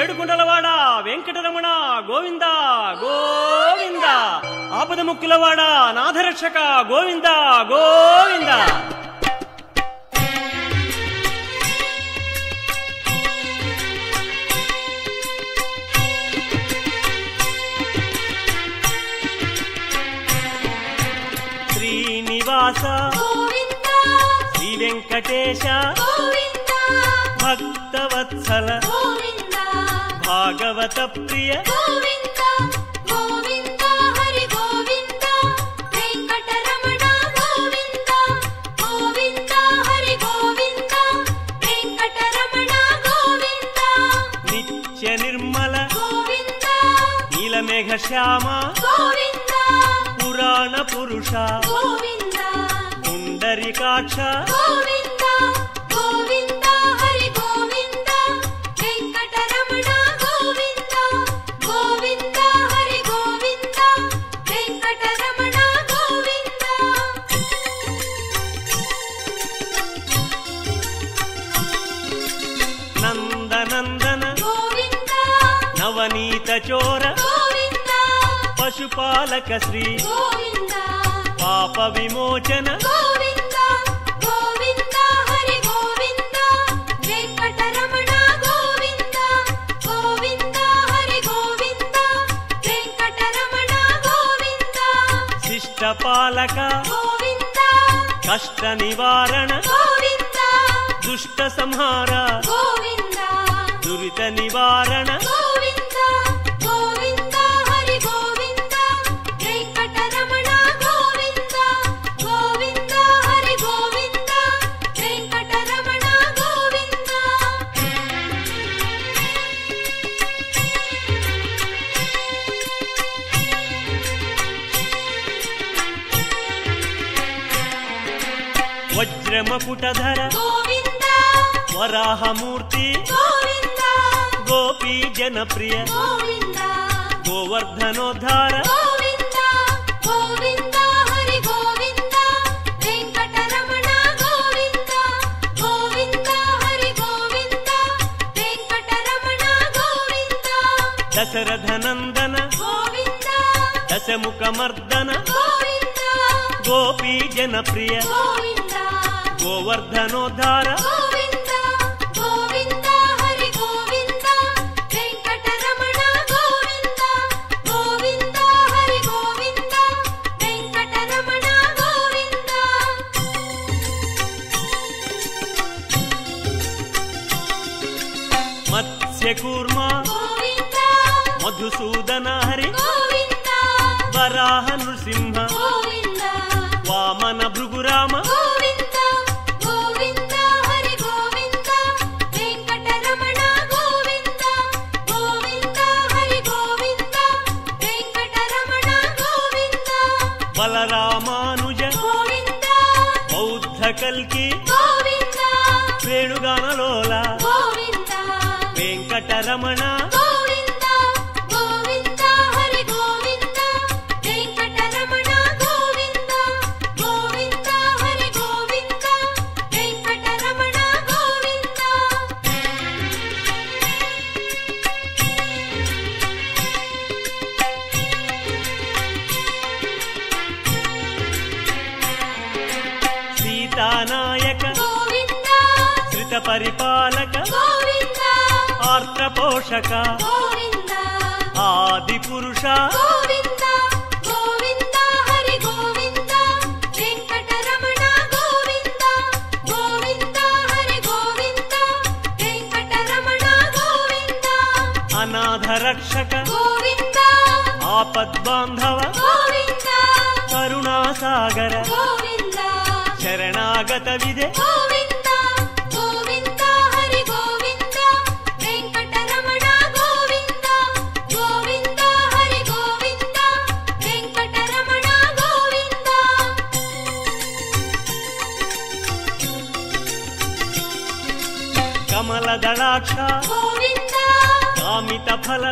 ఏడుకుంటలవాడ వెంకటరమణ గోవింద గోవింద. ఆపద ముక్కులవాడ నాథరక్షక గోవింద గోవింద. శ్రీనివాస శ్రీ వెంకటేశ భక్తవత్సల గోవింద. భాగవత ప్రియ. గోవింద గోవింద హరి గోవింద వెంకటరమణ గోవింద గోవింద హరి గోవింద వెంకటరమణ గోవింద. నిత్య నిర్మల. గోవింద. నీలమేఘ శ్యామ. గోవింద. పురాణ పురుష. గోవింద. పుండరికాక్ష గోవింద గోవింద. పశుపాలక శ్రీ. పాప విమోచన. పాలక. కష్ట నివారణ. దుష్ట సంహార. దురిత నివారణ. గోవింద. వరాహమూర్తి. గోపీ జనప్రియ. గోవర్ధనోద్ధార. దశరథనందన. దశముఖమర్దన. గోపీ జనప్రియ. గోవర్ధనోద్ధార. మత్స్యకూర్మ మధుసూదన హరి వరాహ నృసింహ వామన భృగురామ సీతానాయక శ్రిత పరిపాలక గోవింద. ఆర్ద్ర పోషక ఆది పురుష గోవింద గోవింద హరి గోవింద వెంకటరమణ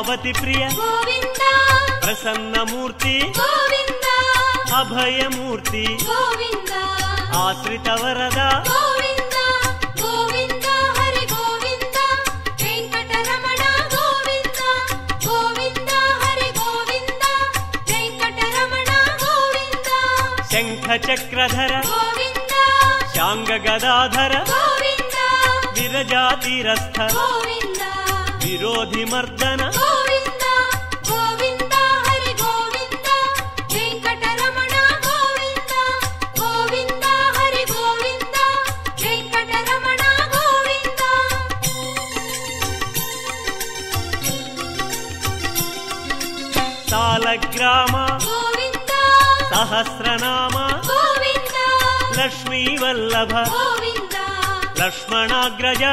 పార్వతి ప్రియ. ప్రసన్నమూర్తి. అభయమూర్తి. ఆశ్రిత వరద. శంఖ చక్రధర శాంగ గదాధర విరజాతిరస్థ. విరోధి మర్దన सहस्रनाम लक्ष्मीवल्लभ लक्ष्मणाग्रजा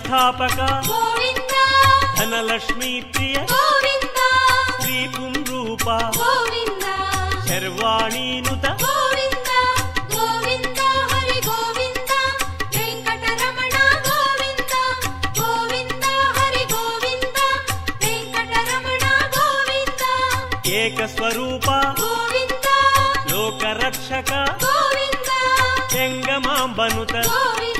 సంస్థాపక ధనలక్ష్మీ ప్రియ శ్రీ పుంరూప శర్వాణీనుత ఏకస్వరూప లోకరక్షక గోవింద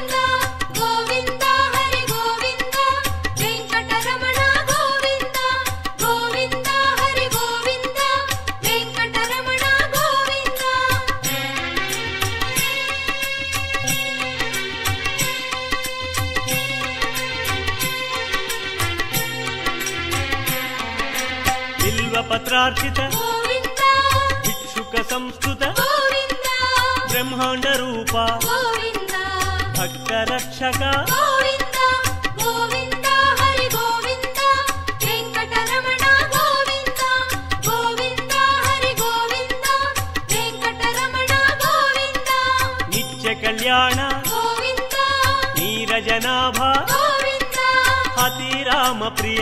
శివపత్రార్చిత భిక్షుక సంస్కృత బ్రహ్మాండ రూప భక్త రక్షక కళ్యాణ నీరజనాభ హతి రామ ప్రియ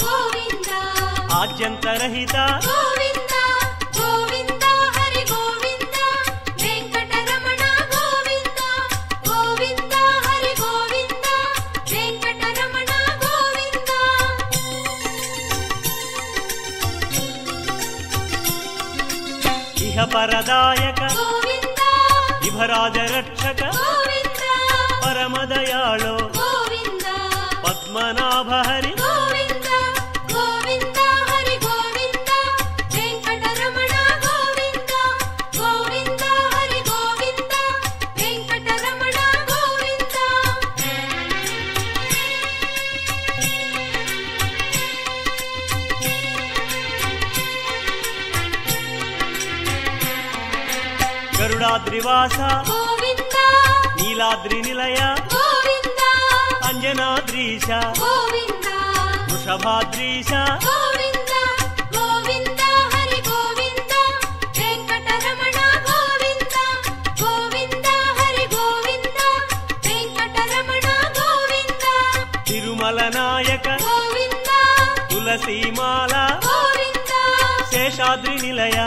ಅತ್ಯಂತ ರಹಿತ ಗೋವಿಂದ ಗೋವಿಂದ ಹರಿ ಗೋವಿಂದ ವೆಂಕಟರಮಣ ಗೋವಿಂದ ಗೋವಿಂದ ಹರಿ ಗೋವಿಂದ ವೆಂಕಟರಮಣ ಗೋವಿಂದ ಇಹ ಪರದಾಯಕ ಗೋವಿಂದ ಇಭರಾಜ ರಕ್ಷಕ ಗೋವಿಂದ ಪರಮದಯಾಳೋ ಗೋವಿಂದ ಪದ್ಮನಾಭ ಹರಿ ಗೋವಿಂದ గరుడాద్రివాస నీలాద్రి నిలయ అంజనాద్రీశ వృషభాద్రీశ నాయక తులసీమాల శేషాద్రి నిలయ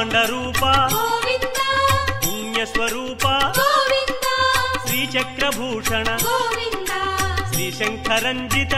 బ్రహ్మాండరూప పుణ్యస్వరూప శ్రీచక్రభూషణ శ్రీశంకరంజిత